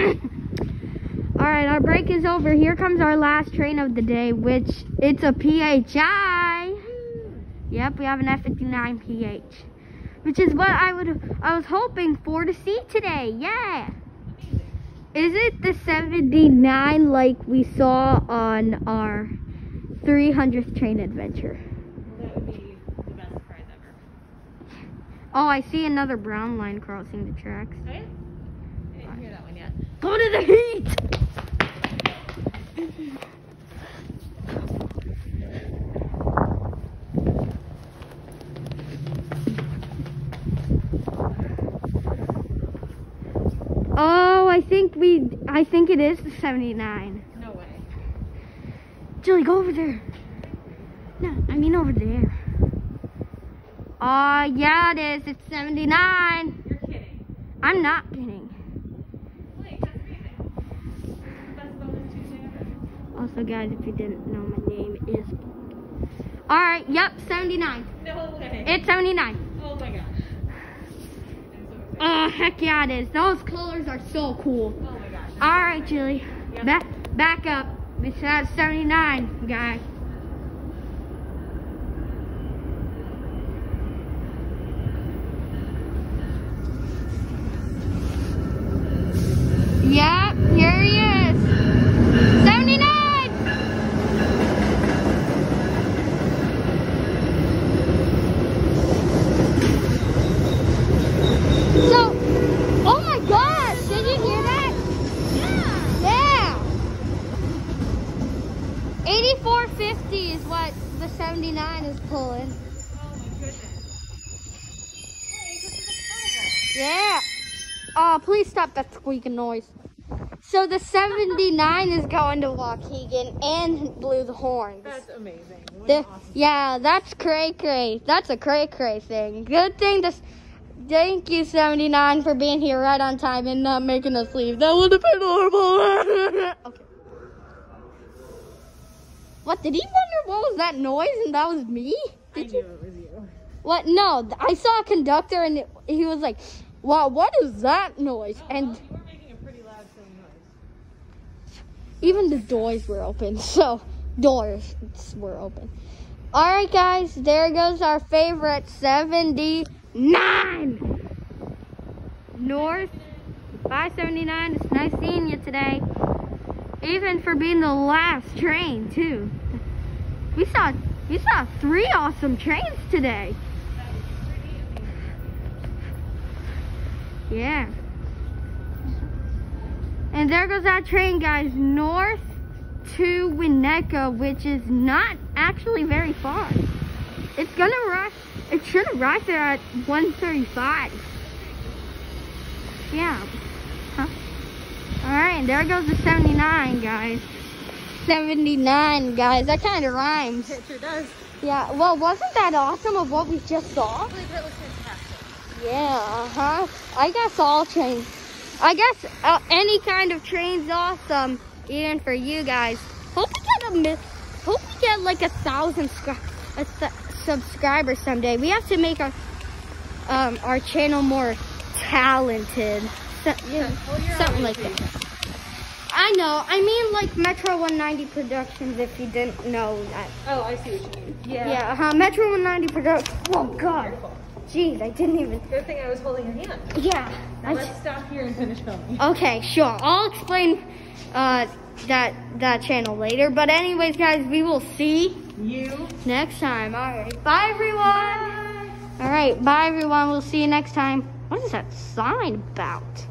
All right, our break is over. Here comes our last train of the day, which it's a PHI. Yep, we have an F59 PH, which is what I would I was hoping for to see today. Yeah. Is it the 79 like we saw on our 300th train adventure? That would be the best surprise ever. Oh, I see another brown line crossing the tracks. Oh, yeah? I didn't hear that one yet. Go to the heat! Oh, I think we, I think it is the 79. No way. Julie, go over there. No, I mean over there. Oh, yeah, it is. It's 79. You're kidding. I'm not kidding. Blake, that's amazing. Best bonus Tuesday ever. Also, guys, if you didn't know, my name is. All right. Yep. 79. No way. It's 79. oh my gosh. So. Oh, heck yeah, it is. Those colors are so cool. oh my gosh. All right, Julie. Yep. Back, back up. It's at 79, guys. Yep, here he is. 79! So, oh my gosh, did you hear that? Yeah. 8450 is what the 79 is pulling. Oh my goodness. Blake, this is. Yeah. Oh, please stop that squeaking noise. So the 79 is going to Waukegan and blew the horns. That's amazing. The- awesome. yeah, that's cray cray. That's a cray cray thing. Good thing this. Thank you, 79, for being here right on time and not making us leave. That would have been horrible. okay. What, did he wonder what was that noise and that was me? I Did knew you? it was you. What? No, I saw a conductor and it, he was like, wow, what is that noise? Oh, And well, you were making a pretty loud, silly noise. even the doors were open. So, doors were open. All right, guys, there goes our favorite 79. North 579. It's nice seeing you today. Even for being the last train, too. We saw we saw three awesome trains today. Yeah. And there goes that train, guys, north to Winnetka, which is not actually very far. It's gonna rush, it should arrive there at 135. Yeah. Huh? Alright, there goes the 79, guys. 79, guys. That kind of rhymes. It sure does. Yeah, well, wasn't that awesome of what we just saw? Blake, that was fantastic. Yeah, uh-huh. I guess all trains. I guess uh, any kind of train's awesome, even for you guys. Hope we get a mi- hope we get like a thousand scri- a th- subscribers someday. We have to make our um our channel more talented. So, yeah, something like that. I know. I mean like Metro 190 Productions. If you didn't know that. Oh, I see what you mean. Yeah, uh-huh. Metro 190 Productions. Oh God. Jeez, I didn't even. Good thing I was holding your hand. Yeah. Now I let's stop here and finish filming. Okay, sure. I'll explain uh, that that channel later. But anyways, guys, we will see You. next time. All right. Bye, everyone. All right. Bye, everyone. We'll see you next time. What is that sign about?